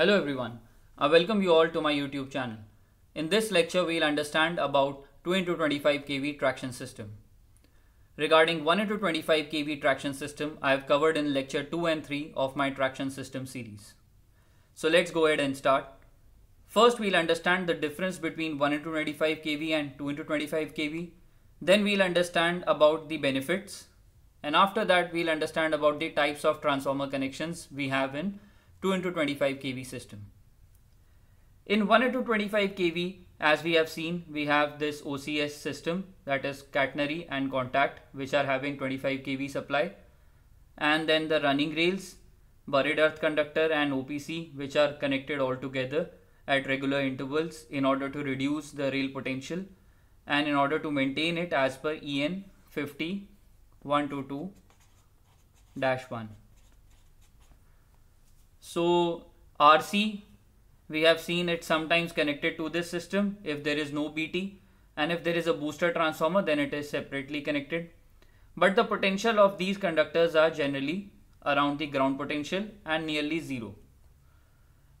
Hello everyone, I welcome you all to my YouTube channel. In this lecture we'll understand about 2 into 25 kV traction system. Regarding 1 into 25 kV traction system I have covered in lecture 2 and 3 of my traction system series. So let's go ahead and start. First we'll understand the difference between 1 into 25 kV and 2 into 25 kV. Then we'll understand about the benefits and after that we'll understand about the types of transformer connections we have in 2 into 25 kV system. In 1 into 25 kV as we have seen we have this OCS system that is catenary and contact which are having 25 kV supply and then the running rails buried earth conductor and OPC which are connected all together at regular intervals in order to reduce the rail potential and in order to maintain it as per EN 50 122 1. So RC we have seen it sometimes connected to this system if there is no BT and if there is a booster transformer then it is separately connected. But the potential of these conductors are generally around the ground potential and nearly zero.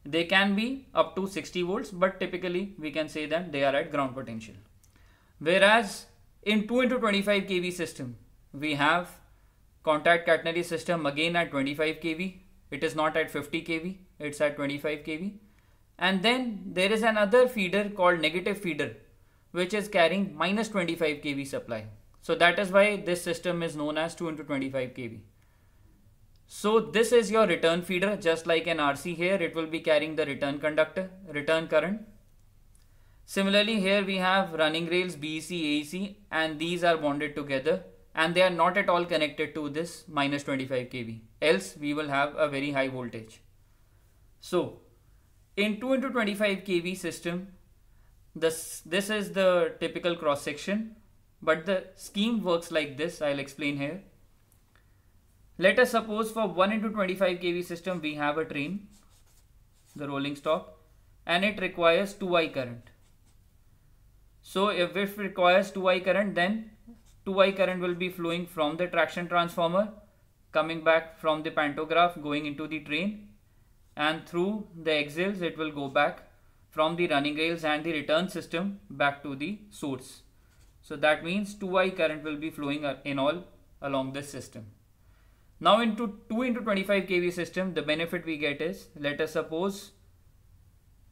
They can be up to 60 volts but typically we can say that they are at ground potential. Whereas in 2 into 25 kV system we have contact catenary system again at 25 kV it is not at 50 kV it's at 25 kV and then there is another feeder called negative feeder which is carrying minus 25 kV supply. So that is why this system is known as 2 into 25 kV so this is your return feeder just like an RC here it will be carrying the return conductor return current. Similarly here we have running rails BEC AEC and these are bonded together and they are not at all connected to this minus 25 kV else we will have a very high voltage. So in 2 into 25 kV system this this is the typical cross section but the scheme works like this I'll explain here. Let us suppose for 1 into 25 kV system we have a train the rolling stock and it requires 2I current. So if it requires 2I current then 2I current will be flowing from the traction transformer coming back from the pantograph going into the train and through the axles it will go back from the running rails and the return system back to the source. So that means 2I current will be flowing in all along this system. Now into 2 into 25 kV system the benefit we get is let us suppose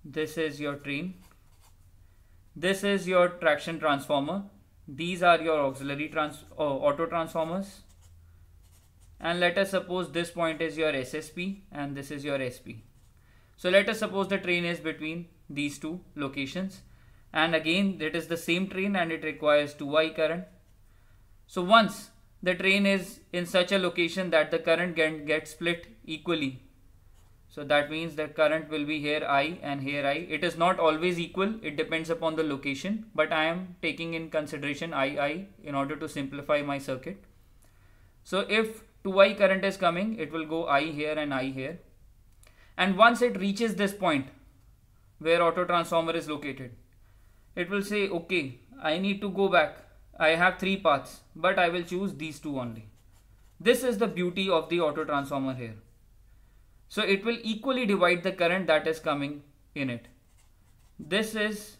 this is your train this is your traction transformer these are your auxiliary trans uh, auto transformers and let us suppose this point is your SSP and this is your SP. So let us suppose the train is between these two locations and again it is the same train and it requires 2I current. So once the train is in such a location that the current get, gets split equally so that means the current will be here I and here I. It is not always equal. It depends upon the location. But I am taking in consideration II in order to simplify my circuit. So if 2I current is coming, it will go I here and I here. And once it reaches this point where auto transformer is located, it will say, okay, I need to go back. I have three paths, but I will choose these two only. This is the beauty of the auto transformer here. So it will equally divide the current that is coming in it. This is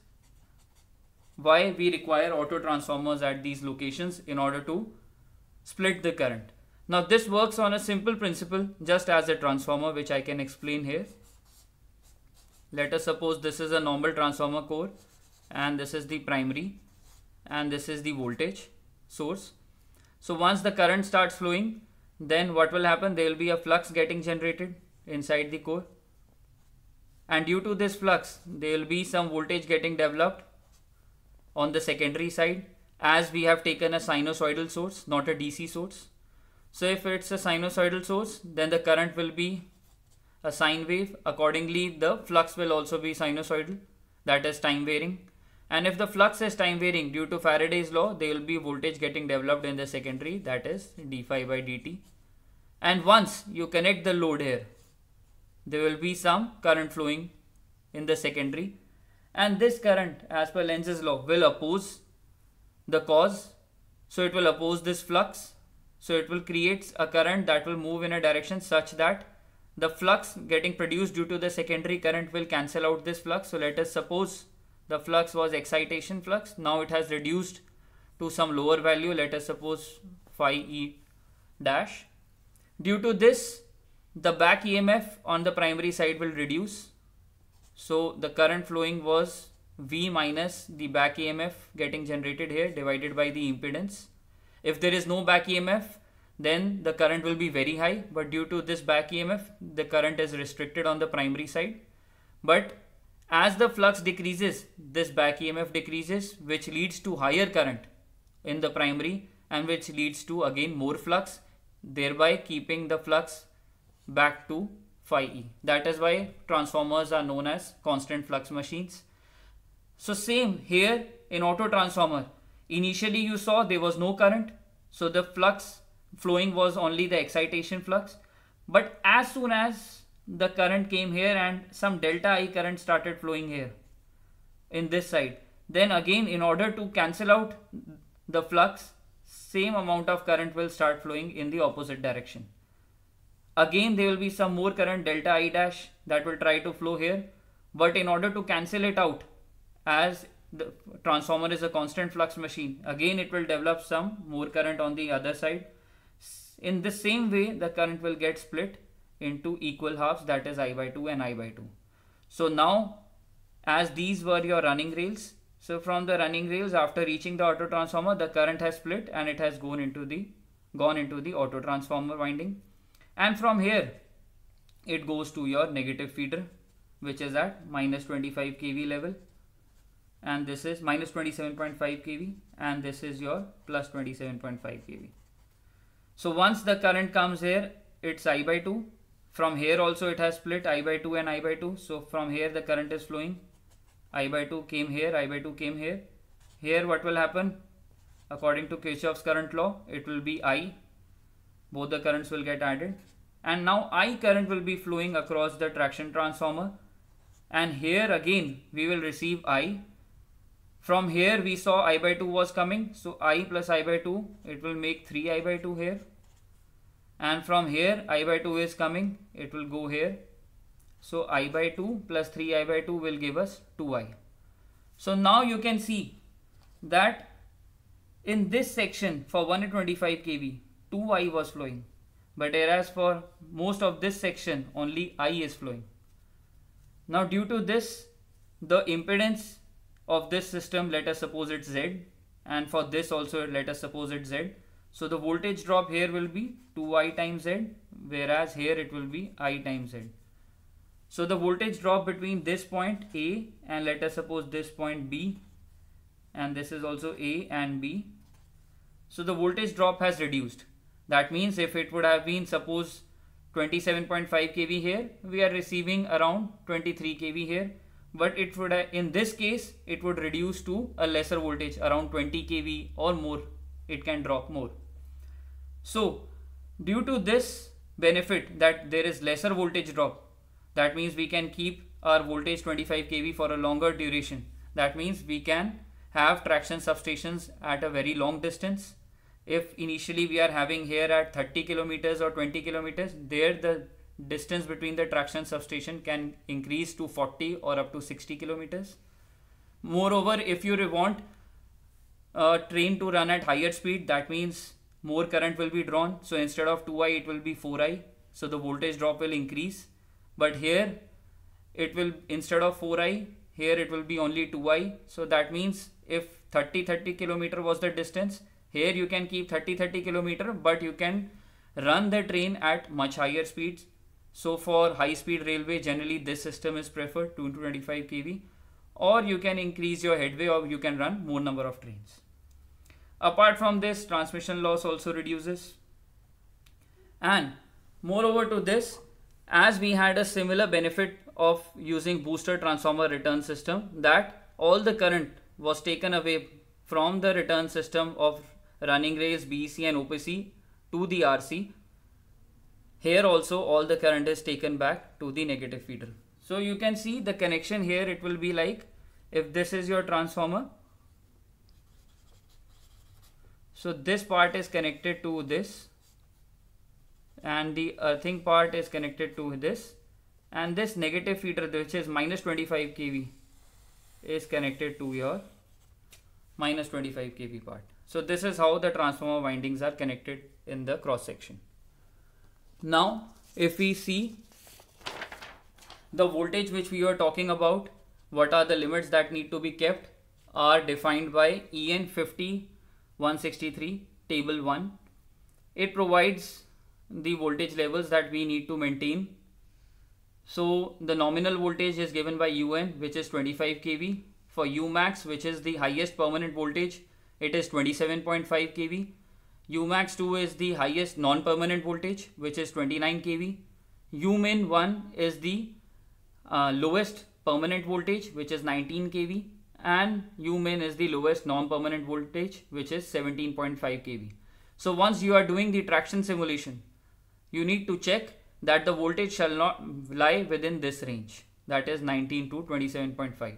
why we require auto transformers at these locations in order to split the current. Now this works on a simple principle just as a transformer which I can explain here. Let us suppose this is a normal transformer core and this is the primary and this is the voltage source. So once the current starts flowing then what will happen there will be a flux getting generated inside the core. And due to this flux there will be some voltage getting developed on the secondary side as we have taken a sinusoidal source not a DC source. So if it's a sinusoidal source then the current will be a sine wave. Accordingly the flux will also be sinusoidal that is time varying. And if the flux is time varying due to Faraday's law there will be voltage getting developed in the secondary that is d phi by dt and once you connect the load here there will be some current flowing in the secondary and this current as per Lenz's law will oppose the cause so it will oppose this flux so it will create a current that will move in a direction such that the flux getting produced due to the secondary current will cancel out this flux. So let us suppose the flux was excitation flux. Now it has reduced to some lower value. Let us suppose phi e dash. Due to this, the back EMF on the primary side will reduce. So the current flowing was V minus the back EMF getting generated here divided by the impedance. If there is no back EMF, then the current will be very high. But due to this back EMF, the current is restricted on the primary side. But as the flux decreases, this back EMF decreases, which leads to higher current in the primary and which leads to again more flux, thereby keeping the flux back to phi e. That is why transformers are known as constant flux machines. So same here in auto transformer. Initially you saw there was no current. So the flux flowing was only the excitation flux. But as soon as the current came here and some delta I current started flowing here in this side. Then again in order to cancel out the flux, same amount of current will start flowing in the opposite direction. Again there will be some more current delta I dash that will try to flow here. But in order to cancel it out, as the transformer is a constant flux machine again it will develop some more current on the other side. In the same way the current will get split into equal halves that is i by 2 and i by 2 so now as these were your running rails so from the running rails after reaching the auto transformer the current has split and it has gone into the gone into the auto transformer winding and from here it goes to your negative feeder which is at minus 25 kV level. And this is minus 27.5 kV and this is your plus 27.5 kV. So once the current comes here it's I by 2 from here also it has split I by 2 and I by 2 so from here the current is flowing. I by 2 came here I by 2 came here. Here what will happen? According to Kirchhoff's current law it will be I both the currents will get added and now I current will be flowing across the traction transformer and here again we will receive I from here we saw i by 2 was coming. So i plus i by 2 it will make 3 i by 2 here. And from here i by 2 is coming. It will go here. So i by 2 plus 3 i by 2 will give us 2i. So now you can see that in this section for 125 kV 2i was flowing. But whereas for most of this section only i is flowing. Now due to this the impedance of this system let us suppose it's Z and for this also let us suppose it's Z. So the voltage drop here will be 2I times Z whereas here it will be I times Z. So the voltage drop between this point A and let us suppose this point B and this is also A and B. So the voltage drop has reduced. That means if it would have been suppose 27.5 kV here, we are receiving around 23 kV here. But it would in this case it would reduce to a lesser voltage around 20 kV or more. It can drop more. So due to this benefit that there is lesser voltage drop that means we can keep our voltage 25 kV for a longer duration. That means we can have traction substations at a very long distance if initially we are having here at 30 kilometers or 20 kilometers there the distance between the traction substation can increase to 40 or up to 60 kilometers. Moreover, if you want a train to run at higher speed, that means more current will be drawn. So instead of 2i, it will be 4i. So the voltage drop will increase. But here, it will instead of 4i, here it will be only 2i. So that means if 30 30 kilometer was the distance, here you can keep 30 30 kilometer, but you can run the train at much higher speeds so for high speed railway, generally this system is preferred 225 kV or you can increase your headway or you can run more number of trains. Apart from this, transmission loss also reduces. And moreover to this, as we had a similar benefit of using booster transformer return system that all the current was taken away from the return system of running rails BEC and OPC to the RC here also all the current is taken back to the negative feeder. So you can see the connection here it will be like if this is your transformer. So this part is connected to this and the earthing part is connected to this and this negative feeder which is minus 25 kV is connected to your minus 25 kV part. So this is how the transformer windings are connected in the cross section. Now if we see the voltage which we were talking about, what are the limits that need to be kept are defined by EN 50 163 table 1. It provides the voltage levels that we need to maintain. So the nominal voltage is given by UN which is 25 kV. For Umax which is the highest permanent voltage it is 27.5 kV. Umax 2 is the highest non-permanent voltage which is 29 kV. Umin 1 is the uh, lowest permanent voltage which is 19 kV and Umin is the lowest non-permanent voltage which is 17.5 kV. So once you are doing the traction simulation you need to check that the voltage shall not lie within this range that is 19 to 27.5.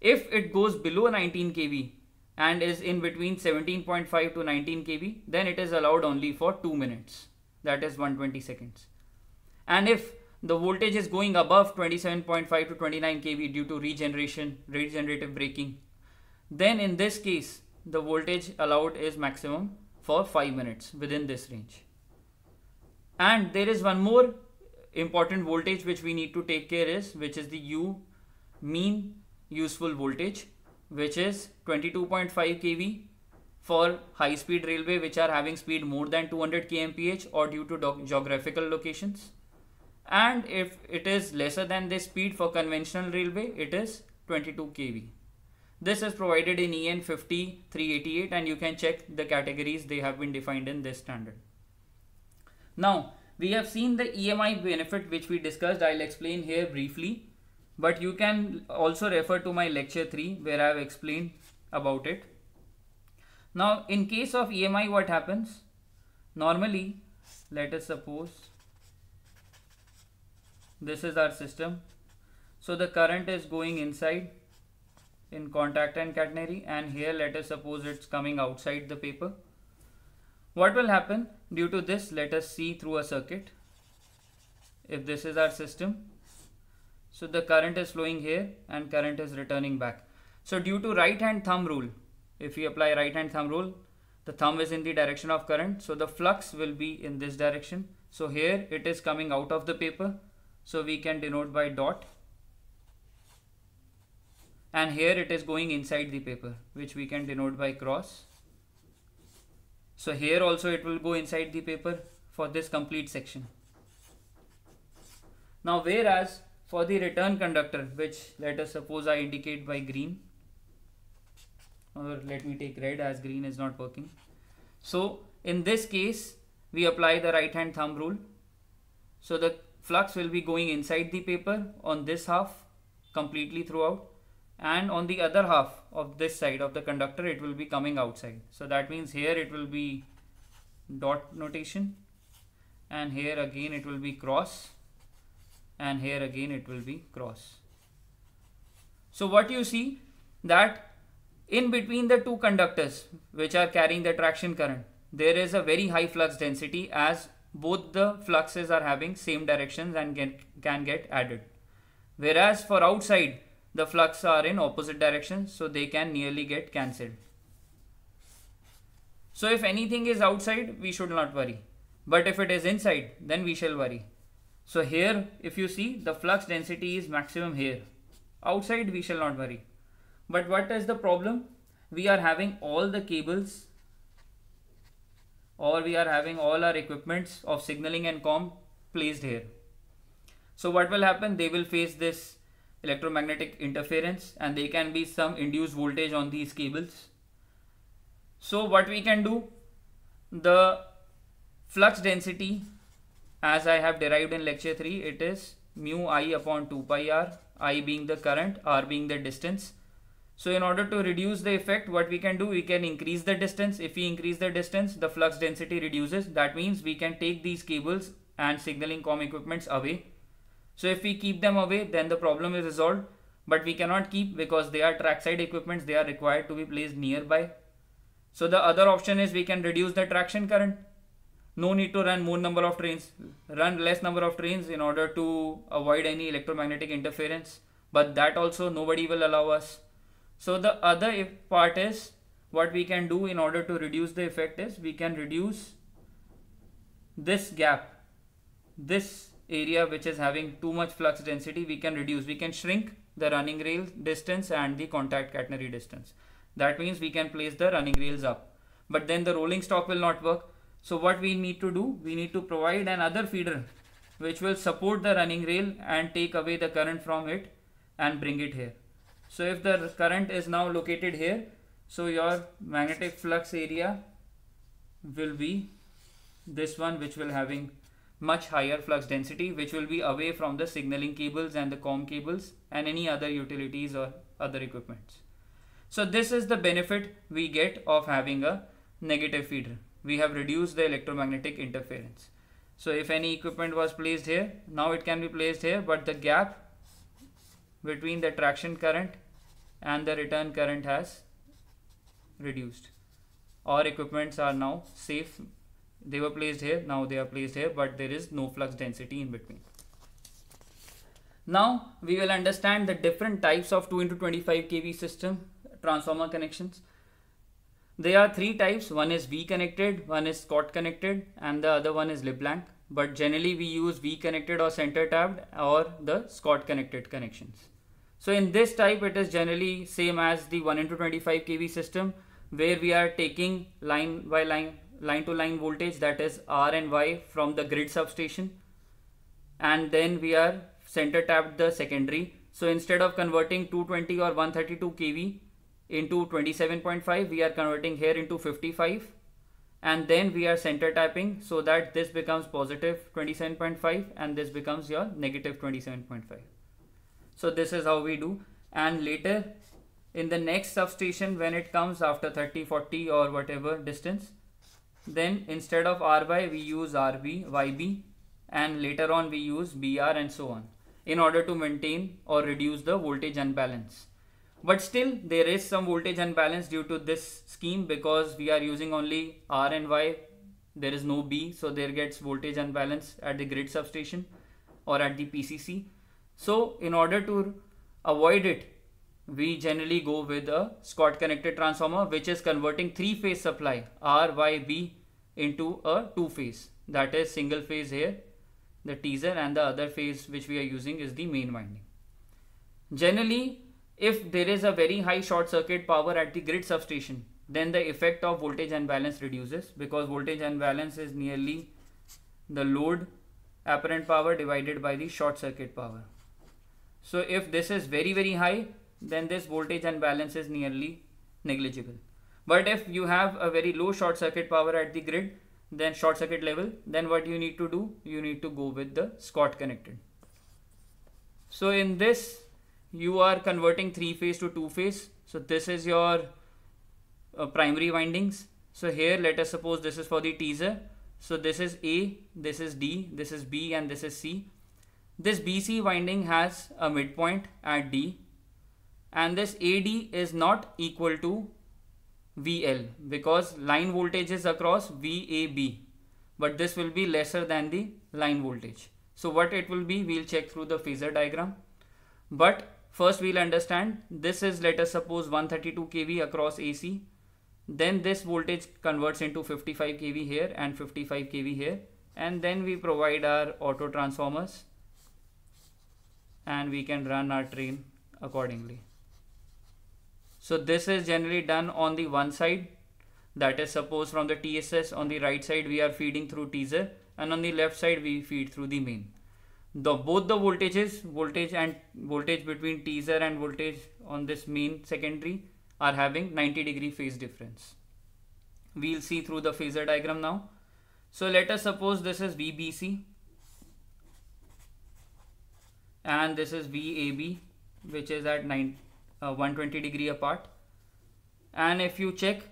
If it goes below 19 kV and is in between 17.5 to 19 kV then it is allowed only for 2 minutes that is 120 seconds. And if the voltage is going above 27.5 to 29 kV due to regeneration, regenerative braking, then in this case the voltage allowed is maximum for 5 minutes within this range. And there is one more important voltage which we need to take care is which is the U mean useful voltage which is 22.5 kV for high speed railway which are having speed more than 200 kmph or due to geographical locations and if it is lesser than this speed for conventional railway it is 22 kV. This is provided in EN 50388 and you can check the categories they have been defined in this standard. Now we have seen the EMI benefit which we discussed. I'll explain here briefly but you can also refer to my lecture 3 where I have explained about it. Now in case of EMI what happens? Normally let us suppose this is our system. So the current is going inside in contact and catenary and here let us suppose it's coming outside the paper. What will happen due to this let us see through a circuit if this is our system so the current is flowing here and current is returning back. So due to right hand thumb rule if we apply right hand thumb rule the thumb is in the direction of current. So the flux will be in this direction. So here it is coming out of the paper. So we can denote by dot. And here it is going inside the paper which we can denote by cross. So here also it will go inside the paper for this complete section. Now whereas for the return conductor which let us suppose I indicate by green. Or let me take red as green is not working. So in this case we apply the right hand thumb rule. So the flux will be going inside the paper on this half completely throughout. And on the other half of this side of the conductor it will be coming outside. So that means here it will be dot notation. And here again it will be cross and here again it will be cross so what you see that in between the two conductors which are carrying the traction current there is a very high flux density as both the fluxes are having same directions and get, can get added whereas for outside the flux are in opposite directions so they can nearly get cancelled. So if anything is outside we should not worry but if it is inside then we shall worry. So here if you see the flux density is maximum here. Outside we shall not worry. But what is the problem? We are having all the cables or we are having all our equipments of signaling and com placed here. So what will happen? They will face this electromagnetic interference and there can be some induced voltage on these cables. So what we can do, the flux density as I have derived in lecture 3, it is mu i upon 2 pi r, i being the current, r being the distance. So in order to reduce the effect, what we can do, we can increase the distance. If we increase the distance, the flux density reduces. That means we can take these cables and signaling com equipments away so if we keep them away, then the problem is resolved. But we cannot keep because they are trackside equipments. They are required to be placed nearby. So the other option is we can reduce the traction current. No need to run more number of trains. Run less number of trains in order to avoid any electromagnetic interference. But that also nobody will allow us. So the other part is what we can do in order to reduce the effect is we can reduce this gap. This area which is having too much flux density we can reduce. We can shrink the running rail distance and the contact catenary distance. That means we can place the running rails up. But then the rolling stock will not work so what we need to do we need to provide another feeder which will support the running rail and take away the current from it and bring it here so if the current is now located here so your magnetic flux area will be this one which will having much higher flux density which will be away from the signaling cables and the COM cables and any other utilities or other equipments. So this is the benefit we get of having a negative feeder. We have reduced the electromagnetic interference. So if any equipment was placed here, now it can be placed here but the gap between the traction current and the return current has reduced. Our equipments are now safe they were placed here now they are placed here but there is no flux density in between now we will understand the different types of 2 into 25 kV system transformer connections there are three types. One is V connected one is Scott connected and the other one is LeBlanc. But generally we use V connected or center tapped or the Scott connected connections. So in this type it is generally same as the 1 into 25 kV system where we are taking line by line line to line voltage that is R and Y from the grid substation. And then we are center tapped the secondary. So instead of converting 220 or 132 kV into 27.5 we are converting here into 55 and then we are center tapping so that this becomes positive 27.5 and this becomes your negative 27.5 so this is how we do. And later in the next substation when it comes after 30 40 or whatever distance then instead of RY we use RB, YB and later on we use BR and so on in order to maintain or reduce the voltage unbalance. But still there is some voltage unbalance due to this scheme because we are using only R and Y there is no B so there gets voltage unbalance at the grid substation or at the PCC. So in order to avoid it we generally go with a Scott connected transformer which is converting three phase supply R, Y, B into a two phase that is single phase here the teaser and the other phase which we are using is the main winding. Generally if there is a very high short circuit power at the grid substation then the effect of voltage unbalance reduces because voltage unbalance is nearly the load apparent power divided by the short circuit power. So if this is very very high then this voltage unbalance is nearly negligible. But if you have a very low short circuit power at the grid, then short circuit level, then what you need to do? You need to go with the Scott connected. So in this, you are converting three phase to two phase. So this is your uh, primary windings. So here, let us suppose this is for the teaser. So this is A, this is D, this is B and this is C. This BC winding has a midpoint at D and this AD is not equal to VL because line voltage is across VAB but this will be lesser than the line voltage. So what it will be we'll check through the phasor diagram but first we'll understand this is let us suppose 132 kV across AC then this voltage converts into 55 kV here and 55 kV here. And then we provide our auto transformers. And we can run our train accordingly. So this is generally done on the one side. That is suppose from the TSS on the right side we are feeding through teaser and on the left side we feed through the main. The both the voltages voltage and voltage between teaser and voltage on this main secondary are having 90 degree phase difference. We'll see through the phasor diagram now. So let us suppose this is VBC and this is VAB which is at 9 uh, 120 degree apart and if you check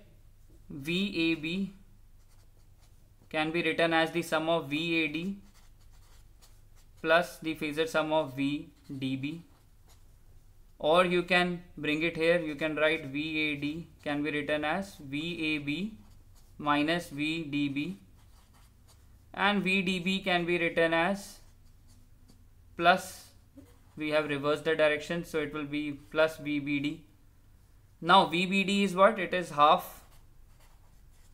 VAB can be written as the sum of VAD plus the phasor sum of VDB or you can bring it here. You can write VAD can be written as VAB minus VDB and VDB can be written as plus we have reversed the direction so it will be plus VBD now VBD is what? It is half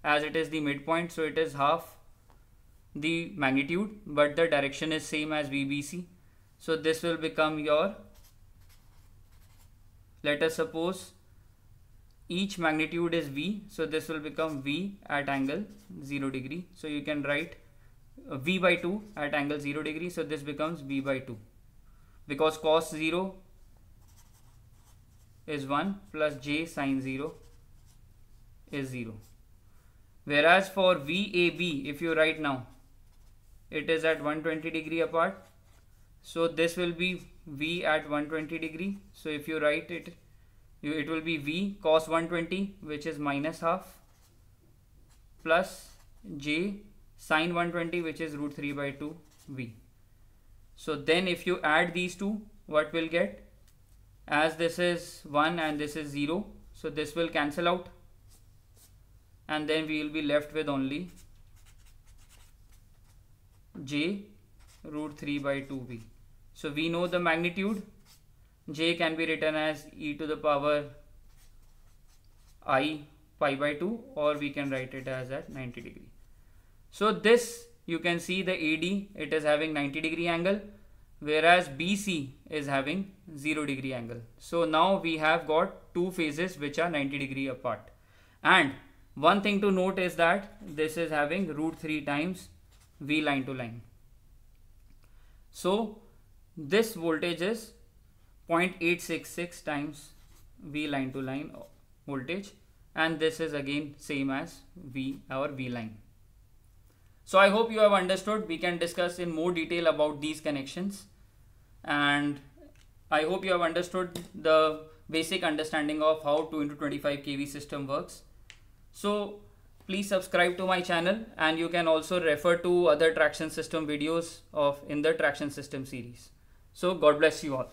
as it is the midpoint so it is half the magnitude but the direction is same as VBC so this will become your let us suppose each magnitude is V so this will become V at angle 0 degree. So you can write uh, V by 2 at angle 0 degree so this becomes V by 2 because cos 0 is 1 plus j sine 0 is 0 whereas for VAB if you write now it is at 120 degree apart. So this will be V at 120 degree. So if you write it you, it will be V cos 120 which is minus half plus J sine 120 which is root 3 by 2 V. So then if you add these two what will get? As this is 1 and this is 0 so this will cancel out. And then we will be left with only j root 3 by 2b. So we know the magnitude j can be written as e to the power i pi by 2 or we can write it as at 90 degree. So this you can see the AD it is having 90 degree angle whereas BC is having 0 degree angle. So now we have got two phases which are 90 degree apart and one thing to note is that this is having root 3 times V line to line. So this voltage is 0.866 times V line to line voltage and this is again same as V our V line. So I hope you have understood. We can discuss in more detail about these connections and I hope you have understood the basic understanding of how 2 into 25 kV system works. So please subscribe to my channel and you can also refer to other traction system videos of in the traction system series. So God bless you all.